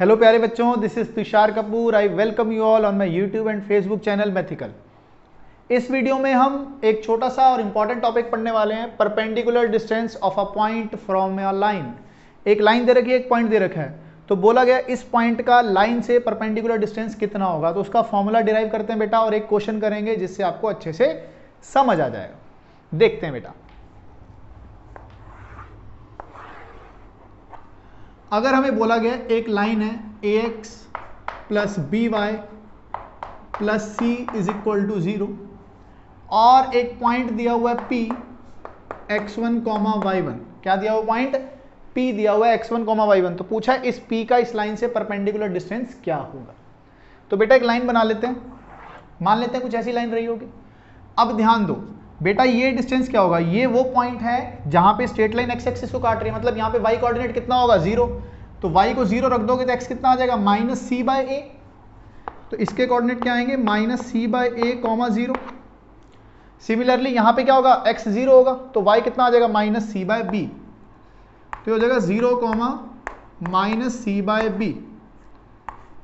Hello प्यारे बच्चों this is Tushar Kapoor. I welcome you all on my YouTube and Facebook channel mythical इस video में हम एक छोटा सा और इंपॉर्टेंट टॉपिक पढ़ने वाले हैं perpendicular distance of a point from a line एक लाइन दे रखी है, एक पॉइंट दे रखा है. तो बोला गया, इस पॉइंट का लाइन से परपेंडिकुलर डिस्टेंस कितना होगा? तो उसका फॉर्मूला डिराइव करते हैं बेटा और एक क्वेश्चन करेंगे जिससे आपको अच्छे से समझ आ जाएगा. देखते हैं बेटा. अगर हमें बोला गया एक लाइन है A X plus B Y plus C is equal to zero और एक पॉइंट दिया हुआ है P X one comma Y one क्या दिया हुआ पॉइंट पी दिया हुआ है X one comma Y one तो पूछा है, इस पी का इस लाइन से परपेंडिकुलर डिस्टेंस क्या होगा? तो बेटा एक लाइन बना लेते हैं। मान लेते हैं कुछ ऐसी लाइन रही होगी। अब ध्यान दो बेटा, ये डिस्टेंस क्या होगा? ये वो पॉइंट है जहाँ पे स्ट्रेट लाइन एक्स एक्सिस को काट रही है। मतलब यहाँ पे वाई कोऑर्डिनेट कितना होगा? ज़ीरो तो वाई को ज़ीरो रख दोगे तो एक्स कितना आ जाएगा? माइनस सी बाय ए तो इसके कोऑर्डिनेट क्या आएँगे? Minus C by A comma zero similarly यहाँ पे क्या होगा? एक्स ज़ीरो होगा तो वाई कितना आ जाएगा? माइनस सी बाय बी तो हो जाएगा zero comma minus C by B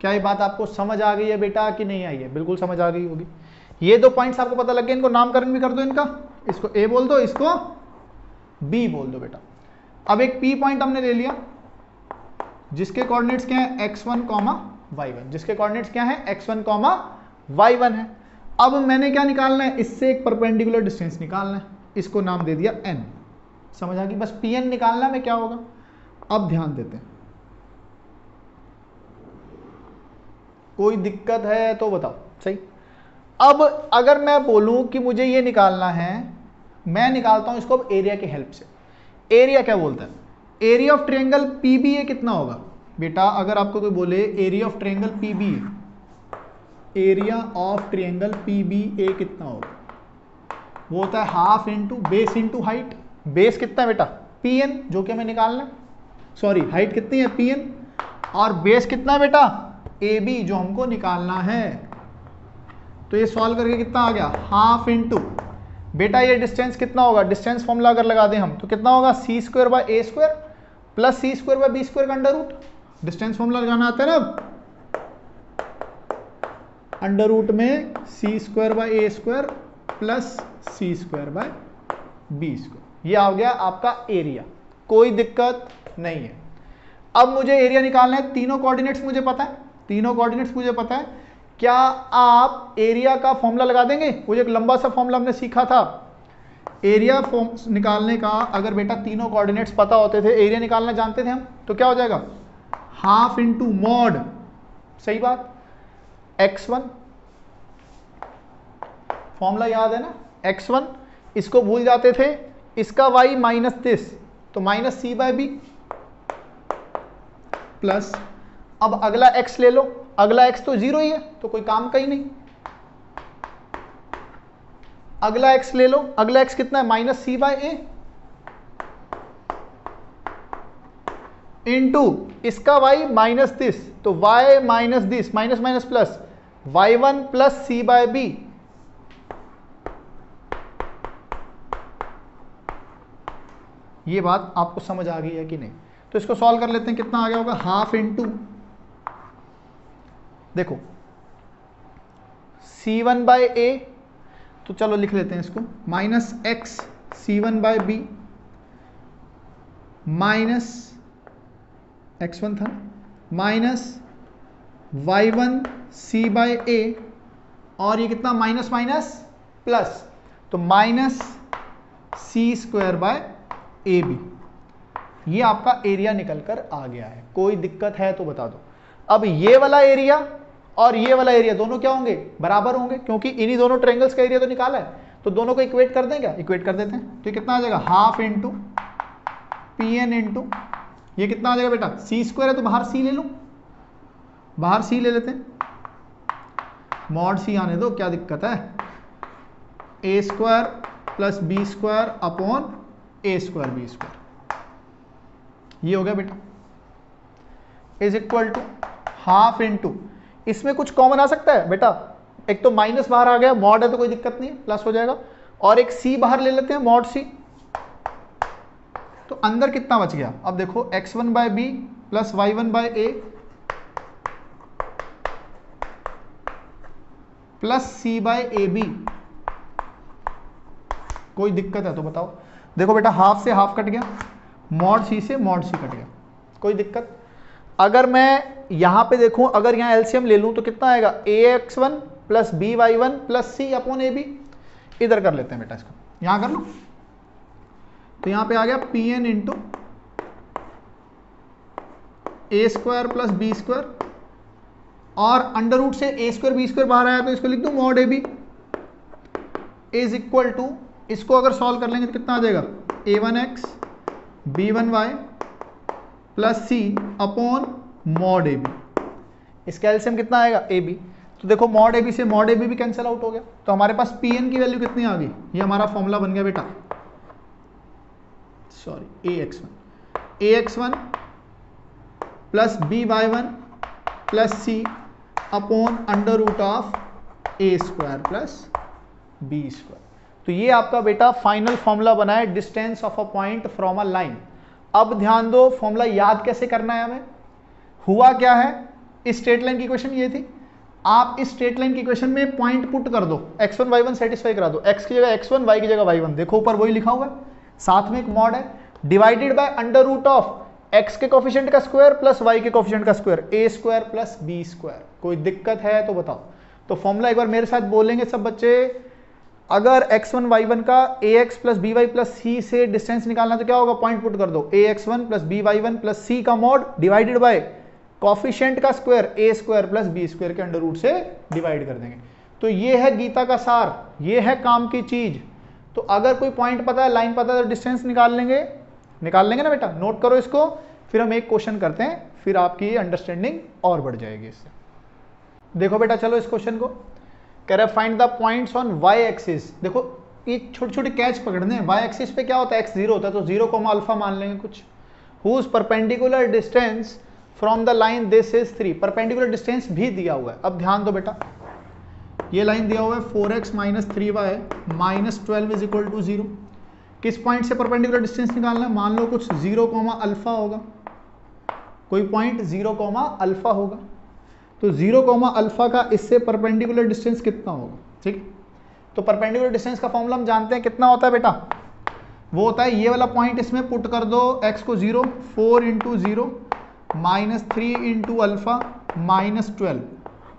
क्या ये बात आपको समझ आ गई है बेटा कि नहीं आई है? बिल्कुल समझ आ गई होगी। ये दो पॉइंट्स आपको पता लग गए, इनको नामकरण भी कर दो इनका। इसको ए बोल दो, इसको बी बोल दो बेटा। अब एक पी पॉइंट हमने ले लिया। जिसके कोऑर्डिनेट्स क्या है? X one comma Y one जिसके कोऑर्डिनेट्स क्या है? X one comma Y one है। अब मैंने क्या निकालना है? इससे एक परपेंडिकुलर डिस्टेंस निकालना है। इसको नाम दे दिया एन समझ आ गई? बस पी एन निकालना में क्या होगा? अब ध्यान देते हैं। कोई दिक्कत है तो बताओ। सही? अब अगर मैं बोलूँ कि मुझे ये निकालना है, मैं निकालता हूँ इसको अब एरिया के हेल्प से। एरिया क्या बोलता है? Area of triangle P B A कितना होगा? बेटा, अगर आपको कोई बोले area of triangle P B area of triangle P B A कितना होगा? वो होता है half into base into height base कितना है बेटा? पी एन जो कि हमें निकालना है। सॉरी हाइट कितनी है? पी एन और बेस कितना है बेटा? ए बी जो हमको निकालना है। तो ये सॉल्व करके कितना आ गया? हाफ़ इंटू बेटा, ये डिस्टेंस कितना होगा? डिस्टेंस फॉर्मूला अगर लगा दें हम तो कितना होगा? C square by A square plus C square by B square का अंडर रूट डिस्टेंस फॉर्मूला लगाना आता है ना अंडर रूट में C square by A square plus C square by B square ये आ गया आपका एरिया कोई दिक्कत नहीं है। अब मुझे एरिया निकालना है। तीनों कोऑर्डिनेट्स मुझे पता है। तीनों कोऑर्डिनेट्स मुझे पता है। क्या आप एरिया का फॉर्मूला लगा देंगे? वो एक लंबा सा फॉर्मूला हमने सीखा था। एरिया फॉर्म निकालने का, अगर बेटा तीनों कोऑर्डिनेट्स पता होते थे एरिया निकालना जानते थे हम तो क्या हो जाएगा? हाफ़ इंटू मॉड सही बात? एक्स वन फॉर्मूला याद है ना? एक्स वन इसको भूल जाते थे। इसका वाई माइनस दिस तो minus C by B plus अब अगला एक्स ले लो। अगला एक्स तो ज़ीरो ही है तो कोई काम का ही नहीं। अगला एक्स ले लो, अगला एक्स कितना है? Minus C by A. Into इसका वाई माइनस दिस तो Y minus this, minus minus plus Y one plus C by B. ये बात आपको समझ आ गई है कि नहीं? तो इसको सॉल्व कर लेते हैं, कितना आ गया होगा? हाफ़ इंटू देखो सी वन बाय ए तो चलो लिख लेते हैं इसको minus X C one by B minus X one था minus Y one C by A और ये कितना माइनस माइनस प्लस तो minus C square by A B ये आपका एरिया निकल कर आ गया है, कोई दिक्कत है तो बता दो। अब ये वाला एरिया और ये वाला एरिया दोनों क्या होंगे? बराबर होंगे, क्योंकि इन्हीं दोनों ट्रेंगल्स का एरिया तो निकाला है। तो दोनों को इक्वेट कर दें क्या? इक्वेट कर देते हैं। तो कितना आ जाएगा? Half into P N into ये कितना आ जाएगा बेटा? सी स्क्वायर है तो बाहर सी ले लो। बाहर सी ले लेते हैं। मॉड सी आने दो, क्या दिक्कत है? A square plus B square upon A square B square ये हो गया बेटा। Is equal to half into इसमें कुछ कॉमन आ सकता है? बेटा, एक तो माइनस बाहर आ गया मॉड है तो कोई दिक्कत नहीं प्लस हो जाएगा। और एक सी बाहर ले लेते हैं मॉड सी तो अंदर कितना बच गया? अब देखो X one by B plus Y one by A plus C by A B कोई दिक्कत है तो बताओ। देखो बेटा हाफ़ से हाफ़ कट गया मॉड सी से मॉड सी कट गया। कोई दिक्कत? अगर मैं यहाँ पे देखूँ, अगर यहाँ एलसीएम ले लूँ तो कितना आएगा? A X one plus B Y one plus C upon A B इधर कर लेते हैं बेटा इसको। यहाँ कर लो? तो यहाँ पे आ गया P N into A square plus B square और अंडर रूट से ए स्क्वायर बी स्क्वायर बाहर आया तो इसको लिख दू mod A B is equal to इसको अगर सॉल्व कर लेंगे तो कितना आ जाएगा? A one X B one Y plus C upon mod A B. इसका एल्सियम कितना आएगा? A B. तो देखो, मॉड ए बी से मॉड ए बी भी कैंसिल आउट हो गया। तो हमारे पास पी एन की वैल्यू कितनी आ गई? ये हमारा फॉर्मूला बन गया बेटा। Sorry A X one A X one plus B Y one plus C upon under root of A square plus B square तो ये आपका बेटा फाइनल फॉर्मूला बना है distance of a point from a line अब ध्यान दो formula याद कैसे करना है हमें? हुआ क्या है? इस स्ट्रेट लाइन की क्वेश्चन ये थी। आप इस स्ट्रेट लाइन की क्वेश्चन में पॉइंट पुट कर दो। X1 y1 सेटिस्फाई करा दो। X की जगह x1 y की जगह y1 देखो, ऊपर वही लिखा हुआ है। साथ में एक मॉड है। Divided by under root of x के कोफिशिएंट का स्क्वायर प्लस y के कोफिशिएंट का square a square plus B square कोई दिक्कत है तो बताओ। तो फॉर्मूला एक बार मेरे साथ बोलेंगे सब बच्चे। अगर x1 y1 का ax plus B Y plus C से डिस्टेंस निकालना तो क्या होगा? पॉइंट पुट कर दो। ax1 plus B Y one plus C का मॉड डिवाइडेड बाय कॉफिशियंट का square A square plus B square के अंडर रूट से डिवाइड कर देंगे। तो ये है गीता का सार। ये है काम की चीज़। तो अगर कोई पॉइंट पता है लाइन पता है तो डिस्टेंस निकाल लेंगे। निकाल लेंगे ना बेटा? नोट करो इसको। फिर हम एक क्वेश्चन करते हैं। फिर आपकी अंडरस्टैंडिंग और बढ़ जाएगी इससे। देखो बेटा, चलो इस क्वेश्चन को। कह रहे find the points on Y axis देखो, ये छोटे छोटे कैच पकड़ने हैं। वाई एक्सिस पे क्या होता है? एक्स ज़ीरो होता है तो ज़ीरो को हम अल्फ़ा मान लेंगे कुछ। Whose perpendicular distance from the line this is three perpendicular distance भी दिया हुआ है। अब ध्यान दो बेटा। ये लाइन दिया हुआ है four X minus three Y minus twelve is equal to zero किस पॉइंट से परपेंडिकुलर डिस्टेंस निकालना है? मान लो कुछ ज़ीरो कोमा अल्फ़ा होगा। कोई पॉइंट ज़ीरो कोमा अल्फ़ा होगा। तो ज़ीरो कोमा अल्फ़ा का इससे परपेंडिकुलर डिस्टेंस कितना होगा? ठीक? तो परपेंडिकुलर डिस्टेंस का फॉर्मूला हम जानते हैं कितना होता है बेटा? वो होता है ये वाला पॉइंट इसमें पुट कर दो, x को zero four into zero minus three into alpha minus twelve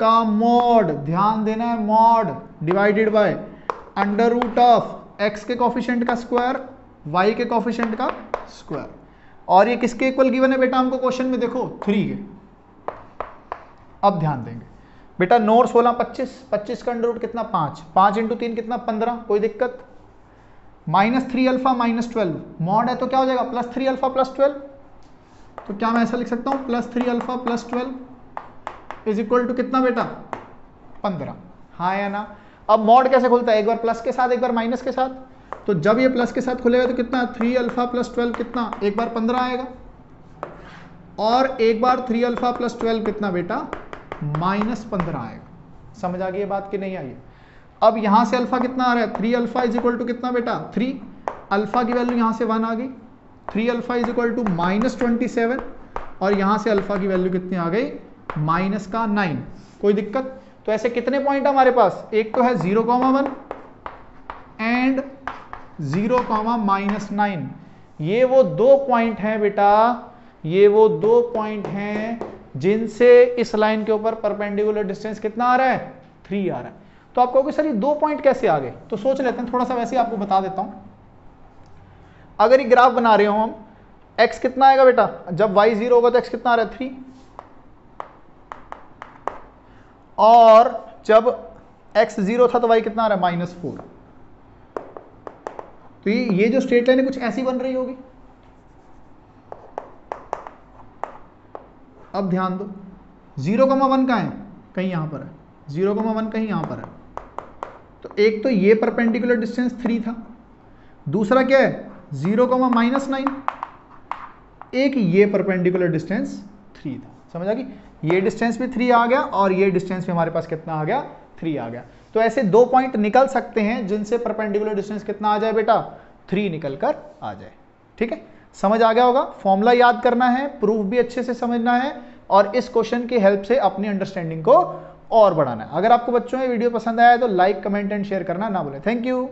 का मॉड ध्यान देना है mod divided by under root of X के कॉफिशेंट का स्क्वायर वाई के कॉफिशियंट का स्क्वायर और ये किसके इक्वल गिवन है बेटा? हमको क्वेश्चन में देखो थ्री के. अब ध्यान देंगे। बेटा नोर सोलह पच्चीस पच्चीस का अंडर रूट कितना? पाँच। पाँच इंटू तीन कितना? पंद्रह। कोई दिक्कत? Minus three alpha minus twelve mod है तो क्या हो जाएगा? Plus three alpha plus twelve तो क्या मैं ऐसा लिख सकता हूँ? Plus three alpha plus twelve is equal to कितना बेटा? पंद्रह। हाँ या ना? अब मॉड कैसे खुलता है? एक बार प्लस के साथ, एक बार माइनस के साथ। तो जब ये प्लस के साथ खुलेगा तो कितना? थ्री अल्फ़ा प्लस ट्वेल्व कितना? एक बार पंद्रह आएगा। और एक बार थ्री अल्फ़ा प्लस ट्वेल्व कितना बेटा? माइनस पंद्रह आएगा। समझ आ गई ये बात कि नहीं आई अब यहाँ से अल्फ़ा कितना आ रहा है? Three alpha is equal to कितना बेटा? थ्री। अल्फ़ा की वैल्यू यहाँ से वन आ गई। Three alpha is equal to minus twenty seven और यहाँ से अल्फ़ा की वैल्यू कितनी आ गई? माइनस का नाइन कोई दिक्कत? तो ऐसे कितने पॉइंट हमारे पास? एक तो है zero comma one and zero comma minus nine ये वो दो पॉइंट हैं बेटा। ये वो दो पॉइंट हैं जिनसे इस लाइन के ऊपर परपेंडिकुलर डिस्टेंस कितना आ रहा है? थ्री आ रहा है। तो आप कहोगे सर ये दो पॉइंट कैसे आ गए? तो सोच लेते हैं, थोड़ा सा वैसे आपको बता देता हूँ। अगर ये ग्राफ बना रहे हो हम, x कितना आएगा बेटा? जब y ज़ीरो होगा तो x कितना आ रहा है? थ्री और जब x ज़ीरो था तो y कितना आ रहा है? माइनस फोर तो ये ये जो स्ट्रेट लाइन है, कुछ ऐसी बन रही होगी? अब ध्यान दो, ज़ीरो कमा वन का है? कहीं यहाँ पर है। ज़ीरो कमा वन कहीं यहाँ पर है। तो एक तो ये परपेंडिकुलर डिस्टेंस थ्री था। दूसरा क्या है? Zero comma minus nine. एक ये परपेंडिकुलर डिस्टेंस थ्री था। समझ आ गई? ये डिस्टेंस भी थ्री आ गया और ये डिस्टेंस भी हमारे पास कितना आ गया? थ्री आ गया। तो ऐसे दो पॉइंट निकल सकते हैं जिनसे परपेंडिकुलर डिस्टेंस कितना आ जाए बेटा? थ्री निकल कर आ जाए। ठीक है? समझ आ गया होगा? फॉर्मूला याद करना है प्रूफ भी अच्छे से समझना है और इस क्वेश्चन की हेल्प से अपनी अंडरस्टैंडिंग को और बढ़ाना है। अगर आपको बच्चों में वीडियो पसंद आया है तो लाइक कमेंट एंड शेयर करना ना भूलें। Thank you